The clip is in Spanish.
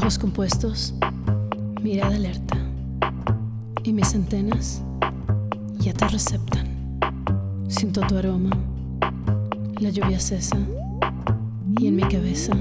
Ojos compuestos, mirada alerta. Y mis antenas ya te receptan. Siento tu aroma. La lluvia cesa. Y en mi cabeza